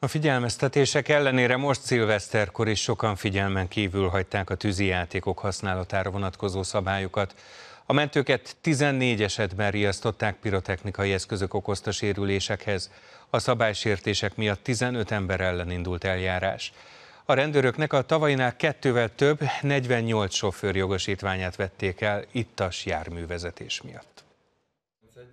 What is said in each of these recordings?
A figyelmeztetések ellenére most szilveszterkor is sokan figyelmen kívül hagyták a tűzijátékok használatára vonatkozó szabályokat. A mentőket 14 esetben riasztották pirotechnikai eszközök okozta sérülésekhez. A szabálysértések miatt 15 ember ellen indult eljárás. A rendőröknek a tavainál kettővel több, 48 sofőr jogosítványát vették el ittas járművezetés miatt.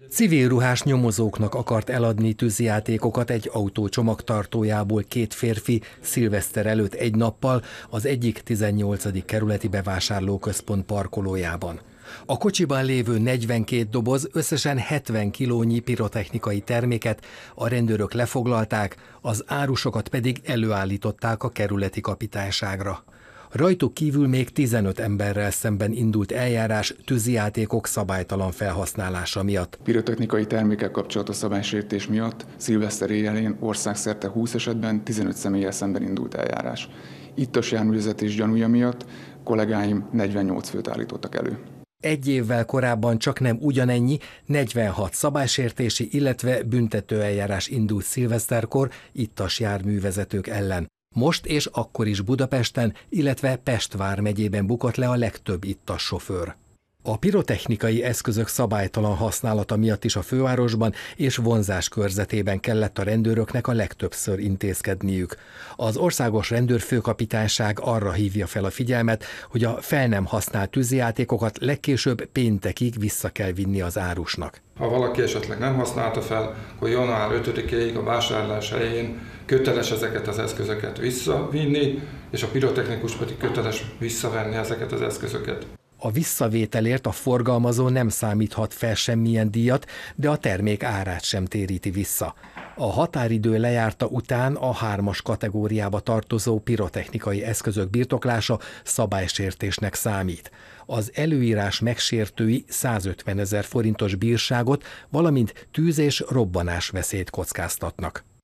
Civil ruhás nyomozóknak akart eladni tűzijátékokat egy autó csomagtartójából két férfi szilveszter előtt egy nappal az egyik 18. kerületi bevásárlóközpont parkolójában. A kocsiban lévő 42 doboz összesen 70 kilónyi pirotechnikai terméket a rendőrök lefoglalták, az árusokat pedig előállították a kerületi kapitányságra. Rajtuk kívül még 15 emberrel szemben indult eljárás tűzijátékok szabálytalan felhasználása miatt. Pirotechnikai termékek kapcsolatos szabálysértés miatt szilveszter éjjelén országszerte 20 esetben 15 személyel szemben indult eljárás. Ittas járművezetés gyanúja miatt kollégáim 48 főt állítottak elő. Egy évvel korábban csak nem ugyanennyi, 46 szabálysértési, illetve büntetőeljárás indult szilveszterkor ittas járművezetők ellen. Most és akkor is Budapesten, illetve Pest vármegyében bukott le a legtöbb ittas sofőr. A pirotechnikai eszközök szabálytalan használata miatt is a fővárosban és vonzás körzetében kellett a rendőröknek a legtöbbször intézkedniük. Az országos rendőrfőkapitányság arra hívja fel a figyelmet, hogy a fel nem használt tűzijátékokat legkésőbb péntekig vissza kell vinni az árusnak. Ha valaki esetleg nem használta fel, akkor január 5-ig a vásárlás elején köteles ezeket az eszközöket visszavinni, és a pirotechnikus pedig köteles visszavenni ezeket az eszközöket. A visszavételért a forgalmazó nem számíthat fel semmilyen díjat, de a termék árát sem téríti vissza. A határidő lejárta után a hármas kategóriába tartozó pirotechnikai eszközök birtoklása szabálysértésnek számít. Az előírás megsértői 150 ezer forintos bírságot, valamint tűz- és robbanás veszélyt kockáztatnak.